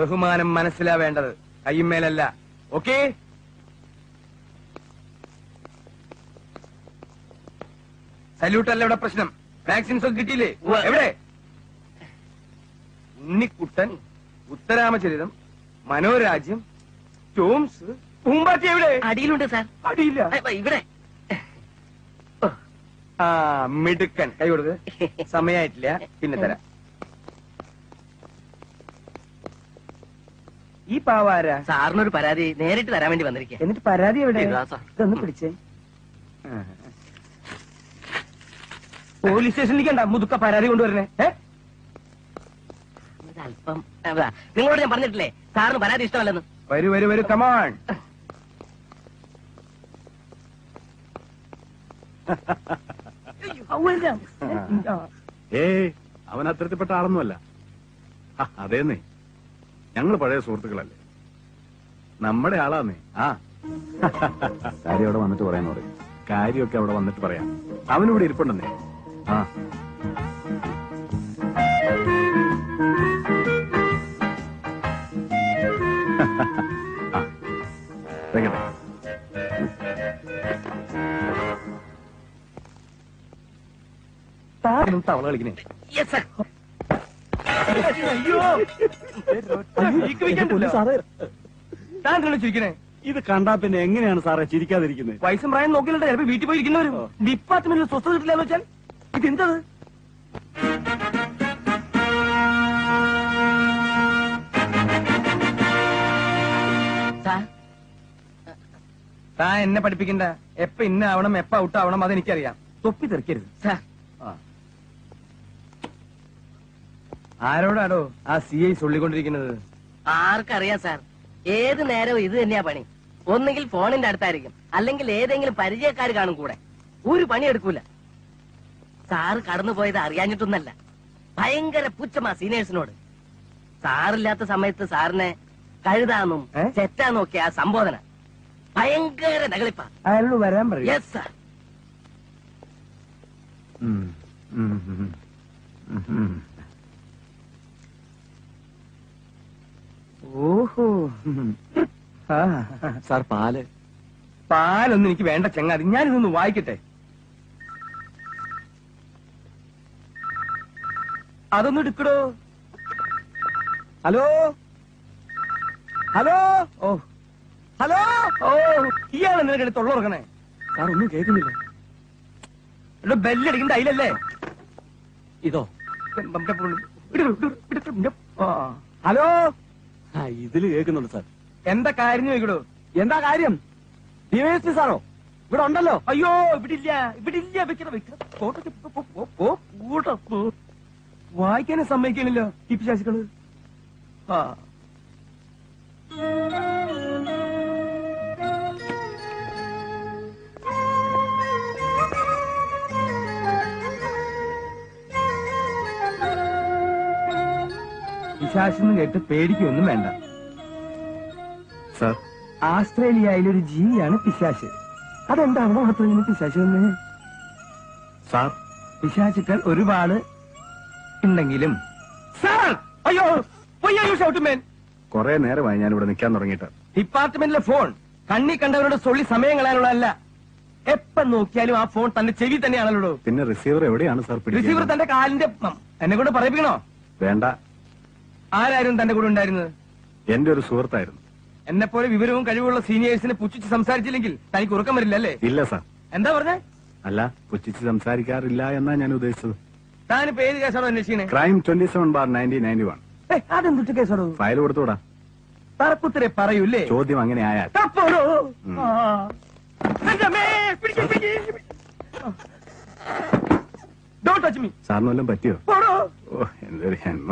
ബഹുമാനം മനസ്സിലാവേണ്ടത് കയ്യുമേലല്ല okay? Salute അല്ല ഇവിടെ പ്രശ്നം. വാക്സിൻസ് ഒക്കെ കിട്ടിയില്ലേ. എവിടെ? ഉണ്ണിക്കുട്ടൻ ഉത്തരാമചരിതം മനോരാജ്യം ടോംസ് പൂമ്പാറ്റി എവിടെ? അടിയിലുണ്ട് സാർ. അടിയില്ല. ഇവിടെ. ആ മിടുക്കൻ. കൈ കൊടുക്ക്. സമയായിട്ടില്ല. പിന്നെ തരാം. ഈ പാവാര. സാറിനൊരു പരാതി നേരിട്ട് തരാൻ വേണ്ടി വന്നിരിക്കുക എന്നിട്ട് പരാതി എവിടെ? ഇതാ സാർ. ഇതൊന്ന് പിടിച്ചേ. പോലീസ് സ്റ്റേഷനിലേക്ക് ഉണ്ടാ മുതുക്ക പരാതി കൊണ്ടുവരണേ ഏ? അല്പം നിങ്ങളോട് ഞാൻ പറഞ്ഞിട്ടില്ലേ? സാറിന് പരാതി ഇഷ്ടമല്ലെന്ന്. വരൂ വരൂ വരൂ കമാൺ ഏ അവൻ അത്തരത്തിൽപ്പെട്ട ആളൊന്നുമല്ല. ഹ, അതേന്നേ. ഞങ്ങൾ പഴയ സുഹൃത്തുക്കളല്ലേ? നമ്മുടെ ആളാന്നേ. ആ. കാര്യം അവിടെ വന്നിട്ട് പറയാന്ന് പറയും. കാര്യമൊക്കെ അവിടെ വന്നിട്ട് പറയാം. അവനിവിടെ ഇരിപ്പുണ്ടെന്നേ. ആ. തവള കളിക്കണേ താൻ ചിരിക്കണേ ഇത് കണ്ടാ പിന്നെ എങ്ങനെയാണ് സാറേ ചിരിക്കാതിരിക്കുന്നത്? വയസ്സും പ്രായം നോക്കിയില്ല ചിലപ്പോ വീട്ടിൽ പോയിരിക്കുന്നവരും. ഡിപ്പാർട്ട്മെന്റിൽ സ്വസ്ഥത കിട്ടില്ല എന്ന് വെച്ചാൽ ഇതെന്തത് എന്തത് താൻ എന്നെ പഠിപ്പിക്കണ്ട. എപ്പ ഇന്ന ആവണം എപ്പ ഔട്ട് ആവണം അതെനിക്കറിയാം. തൊപ്പി തെറിക്കരുത്. സാർ. ആരോടാടോ ആ സി ഐ ചൊല്ലിക്കൊണ്ടിരിക്കുന്നത്? ആർക്കറിയാം സാർ. ഏത് നേരവും ഇത് തന്നെയാ പണി. ഒന്നുകിൽ ഫോണിന്റെ അടുത്തായിരിക്കും. അല്ലെങ്കിൽ ഏതെങ്കിലും പരിചയക്കാർ കാണും കൂടെ. ഒരു പണി എടുക്കൂല. സാറ് കടന്നു പോയത് അറിയാഞ്ഞിട്ടൊന്നല്ല. ഭയങ്കര പുച്ഛമാ സീനിയേഴ്സിനോട്. സാറില്ലാത്ത സമയത്ത് സാറിനെ കഴുതാന്നും തെറ്റാന്നും ഒക്കെ ആ സംബോധന. ഭയങ്കര നകളിപ്പാ. അയാളോട് വരാൻ പറയും. യെസ് സാർ ഉം, ഉം, ഉം, ഉം, ഉം. ഓഹോ. സാർ പാൽ. പാലൊന്നും എനിക്ക് വേണ്ട ചങ്ങാതി. ഞാനിതൊന്ന് വായിക്കട്ടെ. അതൊന്നും എടുക്കടോ. ഹലോ? ഹലോ? ഓ. ഹലോ? ഓ ഇയാളെ നിനക്ക് തൊള്ളുറക്കണേ സാർ ഒന്നും കേൾക്കുന്നില്ല. ഇവിടെ ബെല്ലടിക്കുന്ന അതിലല്ലേ? ഇതോ. ഹലോ? ആ ഇതിൽ കേൾക്കുന്നുണ്ട് സാർ. എന്താ കാര്യം ചോദിക്കടോ? എന്താ കാര്യം? ഡിവൈഎസ്പി സാറോ? ഇവിടെ ഉണ്ടല്ലോ. അയ്യോ ഇവിടെ ഇല്ല ഇവിടെ ഇല്ല വെക്കണം. വായിക്കാനും സമ്മതിക്കണില്ലോ ഈ പിശാചുക്കൾ ആ. പിശാചെന്ന് കേട്ട് പേടിക്കൊന്നും വേണ്ട. സാർ. ആസ്ട്രേലിയയിലൊരു ജീവിയാണ് പിശാശ് അതെന്താണോ മാത്രം പിശാശ് വന്ന്? സാർ. പിശാചുക്കൾ ഒരുപാട് ഉണ്ടെങ്കിലും സാർ! അയ്യോ! കൊറേ നേരമായി ഞാൻ ഇവിടെ നിൽക്കാൻ തുടങ്ങിയിട്ട്. ഡിപ്പാർട്ട്മെന്റിലെ ഫോൺ കണ്ണി കണ്ടവരുടെ സൊള്ളി സമയം കളയാനുള്ളതല്ല. എപ്പം നോക്കിയാലും ആ ഫോൺ തന്റെ ചെവി തന്നെയാണല്ലോ. പിന്നെ റിസീവർ എവിടെയാണ് സാർ റിസീവർ തന്റെ കാലിന്റെ എന്നെ കൊണ്ട് പറയിപ്പിക്കണോ? വേണ്ട. ആരായിരുന്നു തന്റെ കൂടെ ഉണ്ടായിരുന്നത്? എന്റെ ഒരു സുഹൃത്തായിരുന്നു. എന്നെ പോലെ വിവരവും കഴിവുള്ള സീനിയേഴ്സിനെ പുച്ഛിച്ച് സംസാരിച്ചില്ലെങ്കിൽ തനിക്ക് ഉറക്കം വരില്ല അല്ലേ? ഇല്ല സാർ. എന്താ പറഞ്ഞേ? അല്ല പുച്ഛിച്ച് സംസാരിക്കാറില്ല എന്നാ ഞാൻ ഉദ്ദേശിച്ചത്. താനിപ്പോ ഏത് കേസാണോ അന്വേഷിക്കണേ? Crime twenty seven bar nineteen ninety one അതെന്തിട്ട് കേസാണോ ഫയൽ കൊടുത്തോടാ തറക്കുത്തരെ പറയൂല്ലേ? ചോദ്യം അങ്ങനെ ആയാൽ. തപ്പോടോ? ഉം. ആ. എന്റെ അമ്മേ, പിടിക്ക്, പിടിക്ക്, പിടിക്ക്. Don't touch me. സാറിന് വല്ലതും പറ്റിയോ? ഓ എന്തൊരു ഹെന്മ